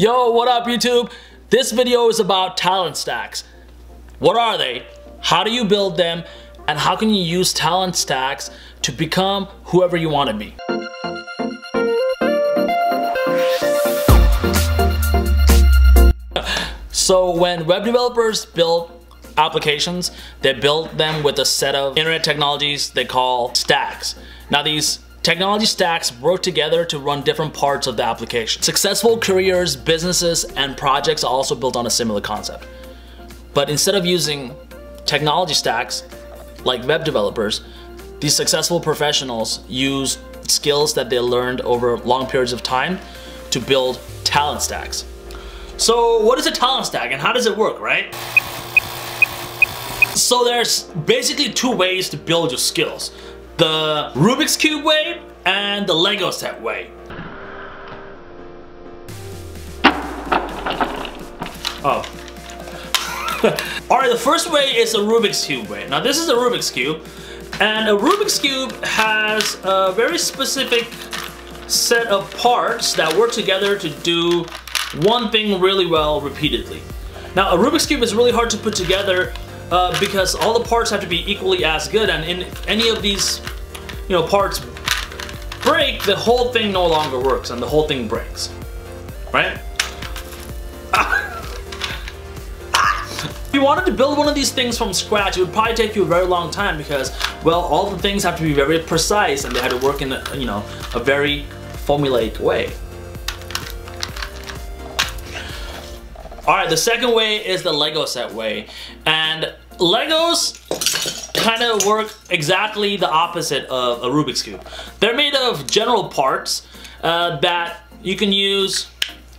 Yo, what up YouTube? This video is about talent stacks. What are they? How do you build them? And how can you use talent stacks to become whoever you want to be? So when web developers build applications, they build them with a set of internet technologies they call stacks. Now these Technology stacks work together to run different parts of the application. Successful careers, businesses, and projects are also built on a similar concept. But instead of using technology stacks like web developers, these successful professionals use skills that they learned over long periods of time to build talent stacks. So what is a talent stack and how does it work, right? So there's basically two ways to build your skills the Rubik's Cube way and the Lego set way. Oh. Alright, the first way is a Rubik's Cube way. Now this is a Rubik's Cube, and a Rubik's Cube has a very specific set of parts that work together to do one thing really well repeatedly. Now a Rubik's Cube is really hard to put together uh, because all the parts have to be equally as good and in any of these you know parts break the whole thing no longer works and the whole thing breaks right If you wanted to build one of these things from scratch, it would probably take you a very long time because, well, all the things have to be very precise and they had to work in, a, you know, a very formulaic way. All right, the second way is the Lego set way. And Legos kind of work exactly the opposite of a Rubik's Cube. They're made of general parts uh, that you can use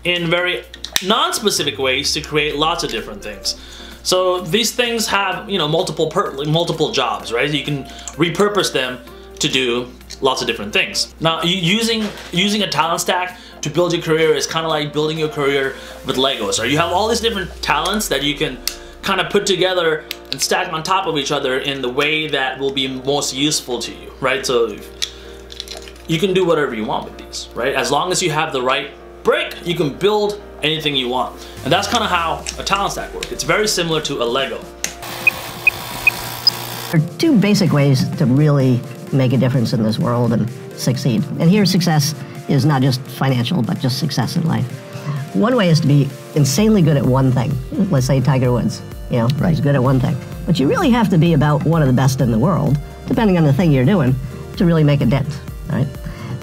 in very non-specific ways to create lots of different things. So these things have, you know, multiple multiple jobs, right? You can repurpose them to do lots of different things. Now, using using a talent stack to build your career is kind of like building your career with Legos. Right? You have all these different talents that you can kind of put together and stack them on top of each other in the way that will be most useful to you, right? So you can do whatever you want with these, right? As long as you have the right brick, you can build anything you want. And that's kind of how a talent stack works. It's very similar to a Lego. There are two basic ways to really make a difference in this world and succeed. And here success is not just financial, but just success in life. One way is to be insanely good at one thing. Let's say Tiger Woods, you know, right. he's good at one thing. But you really have to be about one of the best in the world, depending on the thing you're doing, to really make a dent, right?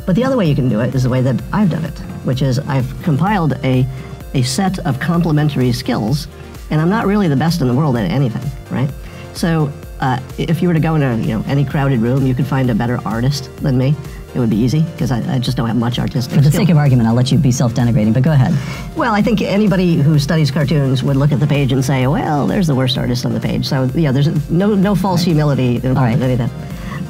But the other way you can do it is the way that I've done it, which is I've compiled a, a set of complementary skills, and I'm not really the best in the world at anything, right? So uh, if you were to go into you know any crowded room, you could find a better artist than me it would be easy because I, I, just don't have much artistic. For the skill. sake of argument, I'll let you be self-denigrating, but go ahead. Well, I think anybody who studies cartoons would look at the page and say, "Well, there's the worst artist on the page." So yeah, there's no no false right. humility involved right. in any of that.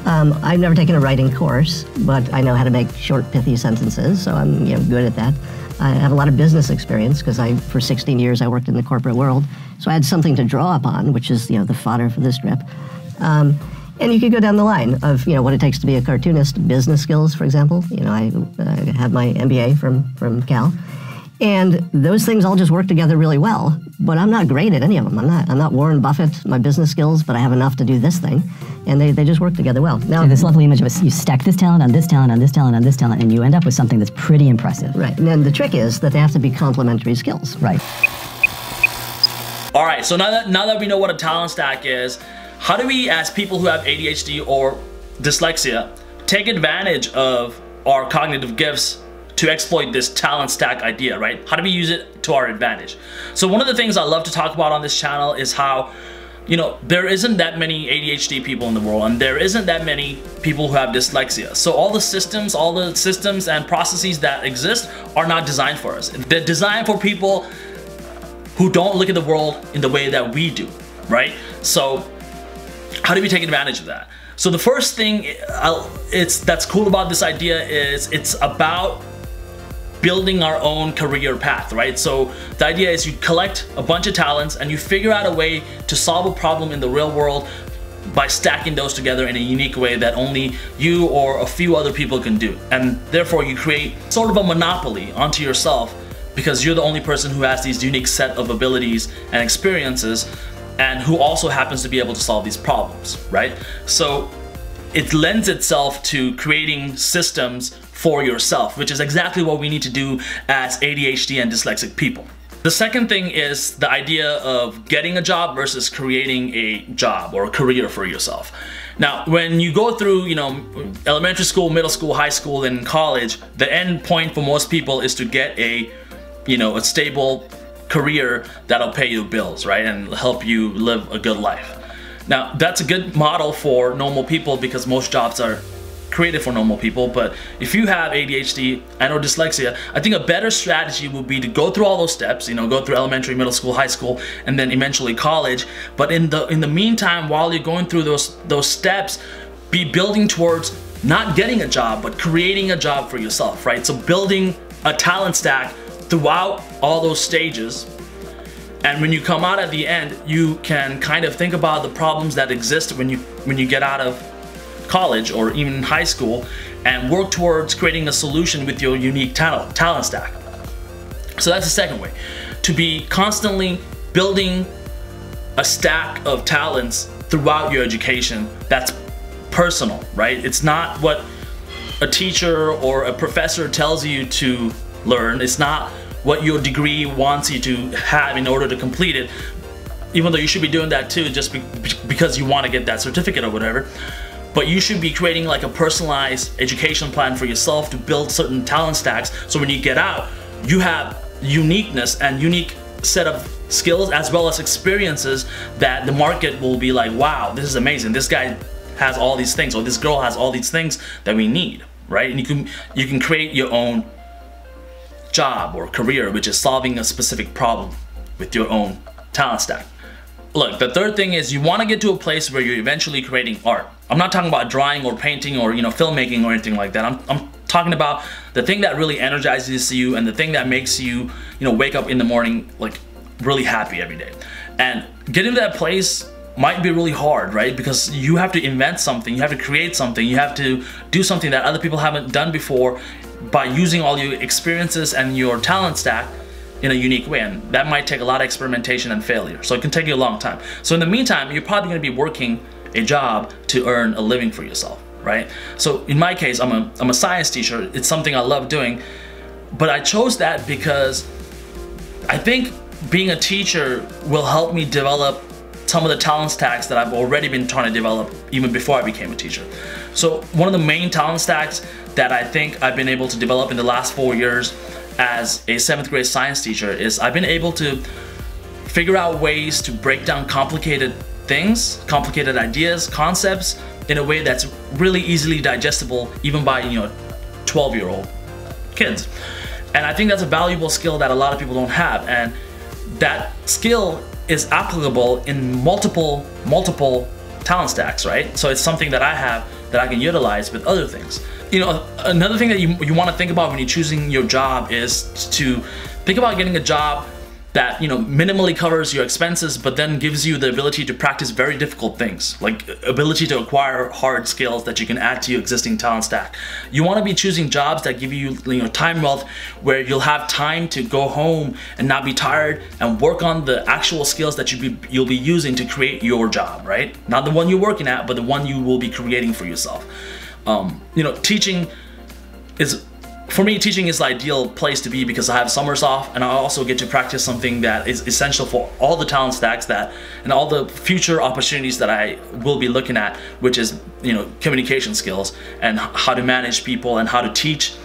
Um, I've never taken a writing course, but I know how to make short, pithy sentences, so I'm you know, good at that. I have a lot of business experience because I, for 16 years, I worked in the corporate world, so I had something to draw upon, which is you know the fodder for this trip. Um, and you could go down the line of you know what it takes to be a cartoonist, business skills, for example. You know, I uh, have my MBA from from Cal, and those things all just work together really well. But I'm not great at any of them. I'm not I'm not Warren Buffett. My business skills, but I have enough to do this thing, and they, they just work together well. Now, so this lovely image of us, you stack this talent on this talent on this talent on this talent, and you end up with something that's pretty impressive. Right. And then the trick is that they have to be complementary skills. Right. All right. So now that now that we know what a talent stack is how do we, as people who have ADHD or dyslexia, take advantage of our cognitive gifts to exploit this talent stack idea, right? How do we use it to our advantage? So one of the things I love to talk about on this channel is how you know, there isn't that many ADHD people in the world and there isn't that many people who have dyslexia. So all the systems, all the systems and processes that exist are not designed for us. They're designed for people who don't look at the world in the way that we do, right? So how do we take advantage of that? So the first thing I'll, it's that's cool about this idea is it's about building our own career path, right? So the idea is you collect a bunch of talents and you figure out a way to solve a problem in the real world by stacking those together in a unique way that only you or a few other people can do. And therefore you create sort of a monopoly onto yourself because you're the only person who has these unique set of abilities and experiences and who also happens to be able to solve these problems, right? So it lends itself to creating systems for yourself, which is exactly what we need to do as ADHD and dyslexic people. The second thing is the idea of getting a job versus creating a job or a career for yourself. Now, when you go through, you know, elementary school, middle school, high school, and college, the end point for most people is to get a, you know, a stable career that'll pay you bills, right, and help you live a good life. Now, that's a good model for normal people because most jobs are created for normal people, but if you have ADHD and or dyslexia, I think a better strategy would be to go through all those steps, you know, go through elementary, middle school, high school, and then eventually college. But in the in the meantime, while you're going through those those steps, be building towards not getting a job, but creating a job for yourself, right? So building a talent stack throughout all those stages and when you come out at the end, you can kind of think about the problems that exist when you when you get out of college or even high school and work towards creating a solution with your unique talent, talent stack. So that's the second way. To be constantly building a stack of talents throughout your education that's personal, right? It's not what a teacher or a professor tells you to learn. It's not what your degree wants you to have in order to complete it, even though you should be doing that too just be because you want to get that certificate or whatever. But you should be creating like a personalized education plan for yourself to build certain talent stacks so when you get out you have uniqueness and unique set of skills as well as experiences that the market will be like wow this is amazing. This guy has all these things or this girl has all these things that we need right? And you can you can create your own job or career which is solving a specific problem with your own talent stack look, the third thing is you want to get to a place where you're eventually creating art. I'm not talking about drawing or painting or you know filmmaking or anything like that. I'm, I'm talking about the thing that really energizes you and the thing that makes you you know wake up in the morning like really happy every day. And getting to that place might be really hard, right? Because you have to invent something, you have to create something, you have to do something that other people haven't done before by using all your experiences and your talent stack in a unique way and that might take a lot of experimentation and failure. So it can take you a long time. So in the meantime you're probably going to be working a job to earn a living for yourself right? So in my case I'm a, I'm a science teacher. It's something I love doing but I chose that because I think being a teacher will help me develop some of the talent stacks that I've already been trying to develop even before I became a teacher. So one of the main talent stacks that I think I've been able to develop in the last four years as a seventh grade science teacher is I've been able to figure out ways to break down complicated things, complicated ideas, concepts in a way that's really easily digestible even by, you know, 12 year old kids. And I think that's a valuable skill that a lot of people don't have. And that skill is applicable in multiple, multiple talent stacks, right? So it's something that I have that I can utilize with other things. You know, another thing that you, you want to think about when you're choosing your job is to think about getting a job that you know minimally covers your expenses but then gives you the ability to practice very difficult things like ability to acquire hard skills that you can add to your existing talent stack. You want to be choosing jobs that give you you know time wealth where you'll have time to go home and not be tired and work on the actual skills that you be, you'll be using to create your job right? Not the one you're working at but the one you will be creating for yourself. Um, you know teaching is for me, teaching is the ideal place to be because I have summers off and I also get to practice something that is essential for all the talent stacks that and all the future opportunities that I will be looking at, which is, you know, communication skills and how to manage people and how to teach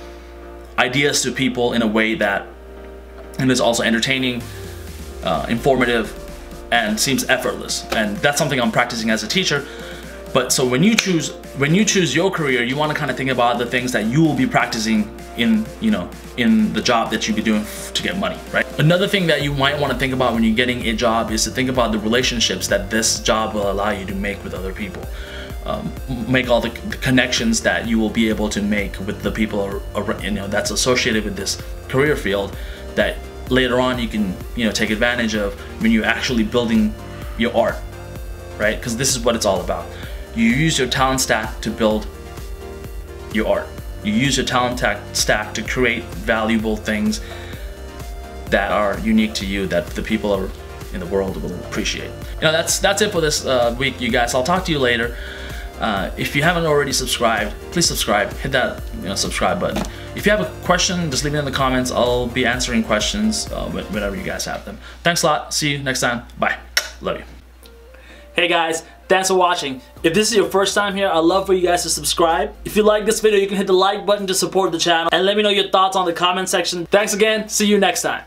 ideas to people in a way that and is also entertaining, uh, informative, and seems effortless. And that's something I'm practicing as a teacher. But so when you choose when you choose your career, you want to kind of think about the things that you will be practicing in you know in the job that you'd be doing to get money, right? Another thing that you might want to think about when you're getting a job is to think about the relationships that this job will allow you to make with other people. Um, make all the, the, connections that you will be able to make with the people you know that's associated with this career field that later on you can you know take advantage of when you're actually building your art right because this is what it's all about you use your talent stack to build your art. You use your talent stack to create valuable things that are unique to you that the people in the world will appreciate. You know, that's that's it for this uh, week, you guys. I'll talk to you later. Uh, if you haven't already subscribed, please subscribe. Hit that you know, subscribe button. If you have a question, just leave it in the comments. I'll be answering questions uh, whenever you guys have them. Thanks a lot. See you next time. Bye. Love you. Hey guys, thanks for watching. If this is your first time here, I'd love for you guys to subscribe. If you like this video, you can hit the like button to support the channel and let me know your thoughts on the comment section. Thanks again. See you next time.